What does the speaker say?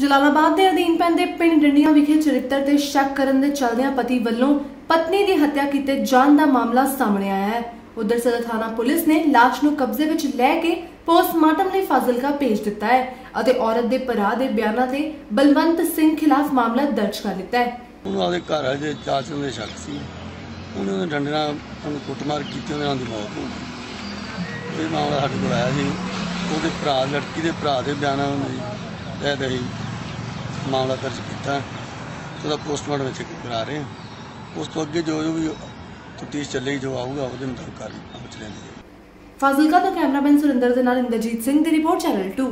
ਜਲਾਲਾਬਾਦ ਦੇ ਅਧੀਨ ਪੈਂਦੇ ਪਿੰਡ ਡੰਡੀਆਂ ਵਿਖੇ ਚਰਿੱਤਰ ਤੇ ਸ਼ੱਕ ਕਰਨ ਦੇ ਚਲਦਿਆਂ ਪਤੀ ਵੱਲੋਂ ਪਤਨੀ ਦੀ ਹੱਤਿਆ ਕੀਤੇ ਜਾਣ ਦਾ ਮਾਮਲਾ ਸਾਹਮਣੇ ਆਇਆ ਹੈ। ਉਧਰ ਸਦਰ ਥਾਣਾ ਪੁਲਿਸ ਨੇ ਲਾਸ਼ ਨੂੰ ਕਬਜ਼ੇ ਵਿੱਚ ਲੈ ਕੇ ਪੋਸਟਮਾਰਟਮ ਲਈ ਫਾਜ਼ਿਲਕਾ ਭੇਜ ਦਿੱਤਾ ਹੈ ਅਤੇ ਔਰਤ ਦੇ ਭਰਾ ਦੇ ਬਿਆਨਾਂ ਤੇ ਬਲਵੰਤ ਸਿੰਘ ਖਿਲਾਫ ਮਾਮਲਾ ਦਰਜ ਕਰ ਲਿੱਤਾ ਹੈ। ਉਹਨੂੰ ਆਪਦੇ ਘਰ ਵਾਲੇ ਚਾਚੂ ਦੇ ਸ਼ੱਕ ਸੀ। ਉਹਨੇ ਉਹਦੇ ਡੰਡੇ ਨਾਲ ਉਹਨੂੰ ਕੁੱਟਮਾਰ ਕੀਤੀ, ਉਹਦੇ ਦੀ ਮੌਤ ਹੋ ਗਈ। ਇਹ ਮਾਮਲਾ ਸਾਡੇ ਕੋਲ ਆਇਆ ਸੀ। ਉਹਦੇ ਭਰਾ, ਲੜਕੀ ਦੇ ਭਰਾ ਦੇ ਬਿਆਨਾਂ ਨੂੰ ਲੈ ਦੇ ਮਾਮਲਾ ਦਰਜ ਕੀਤਾ ਉਹਦਾ ਪੋਸਟਮਾਰਟਮ ਵਿੱਚ ਕਰਾ ਰਹੇ ਹਾਂ। ਉਸ ਤੋਂ ਅੱਗੇ ਜੋ ਜੋ ਵੀ ਤਫਤੀਸ਼ ਚੱਲੇਗੀ ਜੋ ਆਊਗਾ, ਉਹਦੇ ਮੁਤਾਬਕ ਕਾਰਵਾਈ ਅਮਲ ਚ ਫਾਜ਼ਿਲਕਾ ਤੋਂ ਕੈਮਰਾਮੈਨ ਸੁਰਿੰਦਰ ਦੇ ਨਾਲ ਇੰਦਰਜੀਤ ਸਿੰਘ ਦੀ ਰਿਪੋਰਟ ਚੈਨਲ 2